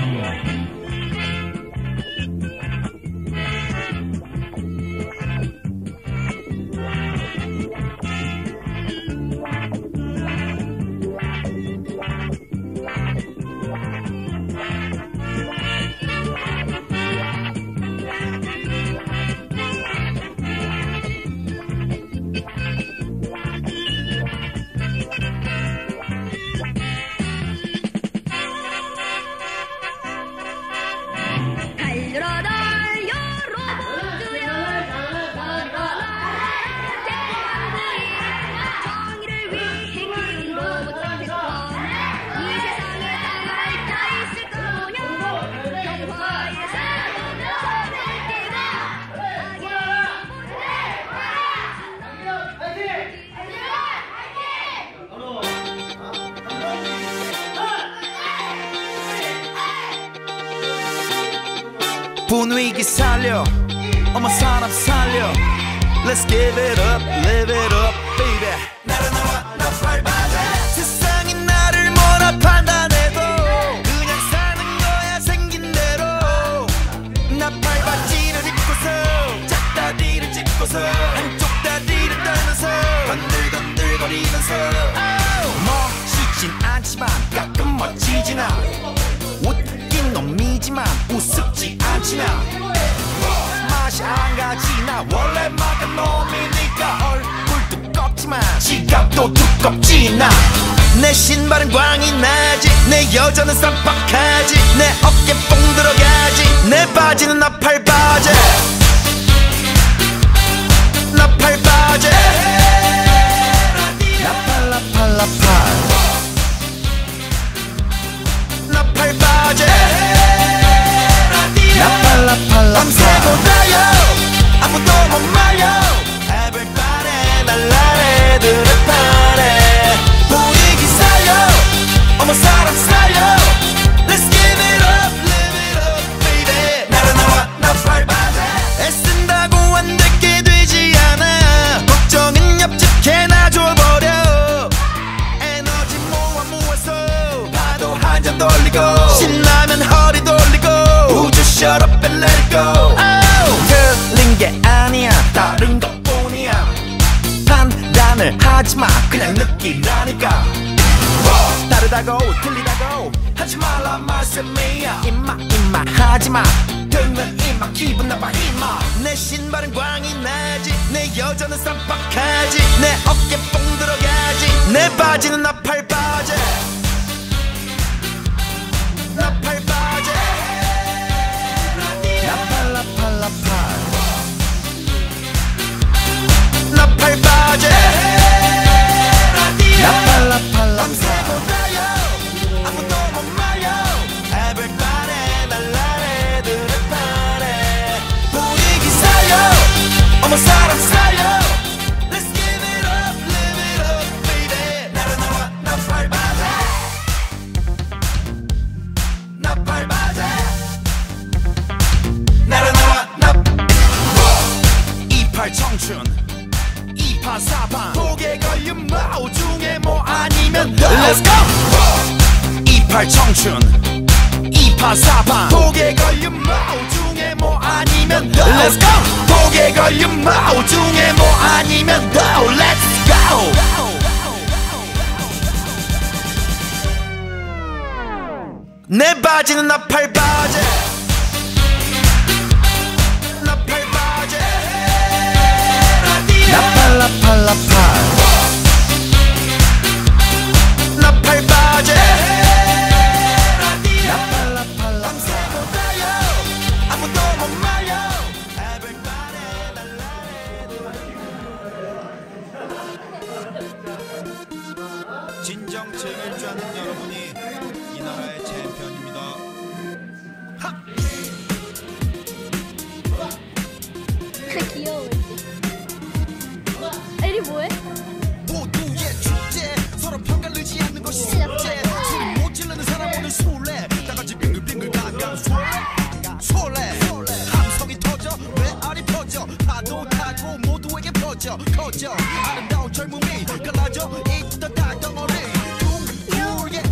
Yeah. 분위기 살려? 어머 사람 살려. Let's give it up, live it up, baby. 나른나와 나 밟아자 세상이 나를 뭐라 판단해도 그냥 사는 거야 생긴 대로. 나 밟아지를 입고서 짝다리를 짚고서 한쪽 다리를 떨면서 건들건들거리면서. 멋있진 않지만 가끔 멋지진 않아 않지나. 맛이 안 가지 나. 원래 막은 놈이니까 얼굴 두껍지만. 지갑도 두껍지 나 내 신발은 광이 나지. 내 여자는 쌈박하지. 내 어깨 뽕 들어가지. 내 바지는 나팔 바지. 나팔 바지. 나팔 나팔 나팔 팔 나팔 밤새고다요 아무도 못 말려 하지마. 그냥 느끼라니까. 다르다고 틀리다고. 하지 말라 말씀이야. 임마 임마. 하지마. 듣는 임마. 기분 나빠 임마. 내 신발은 광이 나지. 내 여자는 쌈박하지. 내 어깨 뽕 들어가지. 내 바지는 나팔 바지 나팔 바지 나팔 나팔 나팔. 나팔 바지 I'll Let's go. 이팔 청춘 이파사판 독에 걸린 마오 중에 뭐 아니면 Let's go. 독에 걸린 마오 중에 뭐 아니면 Let's go. 내 바지는 나팔 바지. 나팔 바지. 나팔 나팔 나팔 나 앞으로 모두에게 퍼져 커져. 아름다운 젊음이 갈라져 있던 다 덩어리. 둥 둥의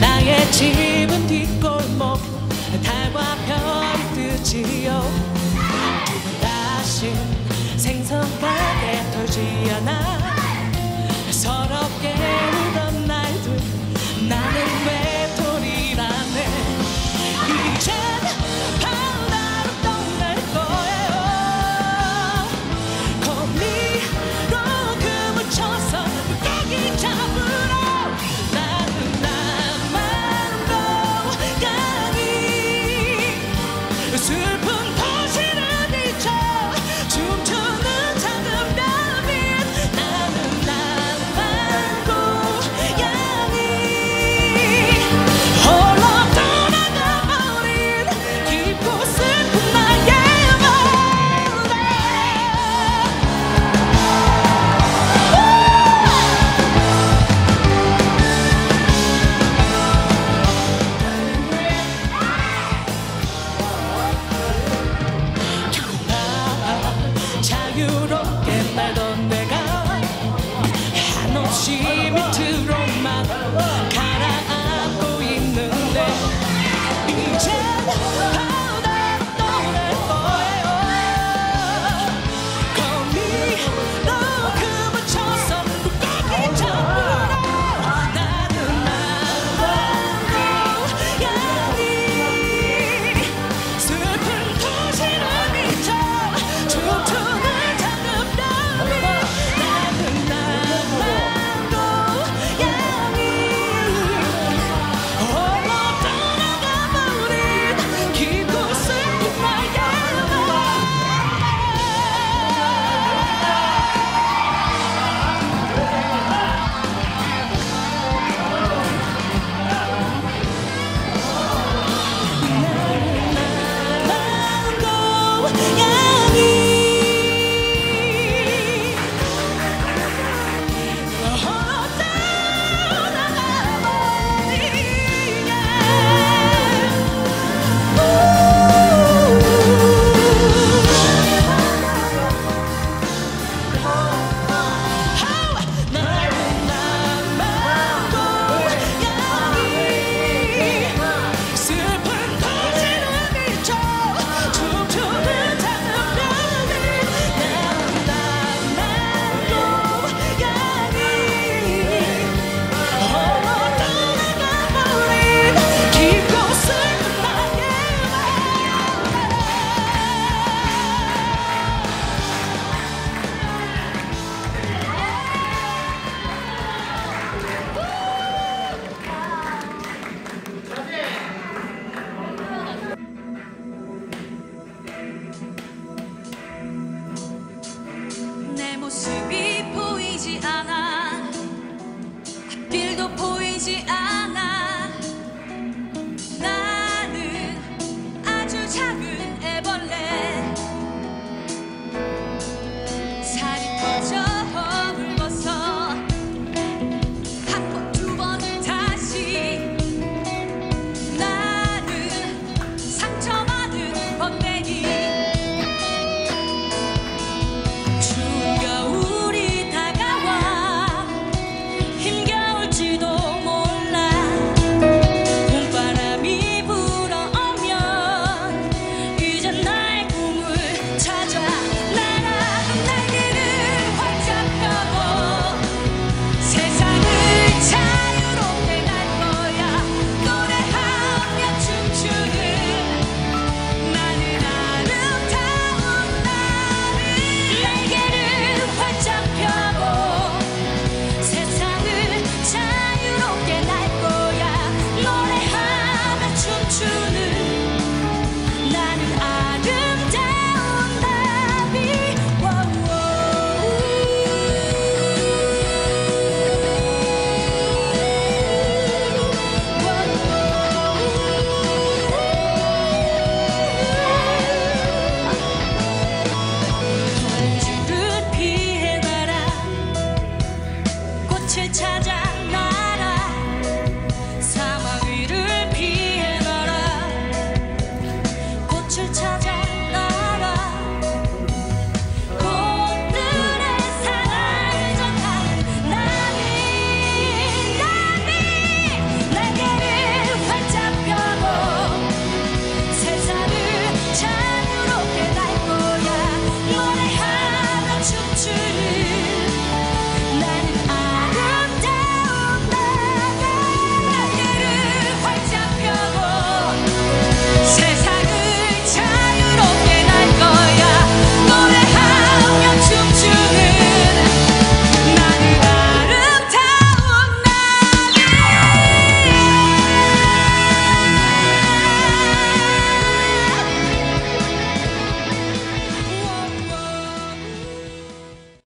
나의 집.